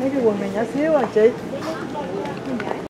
Mấy cái quần này nhỏ xíu à chị?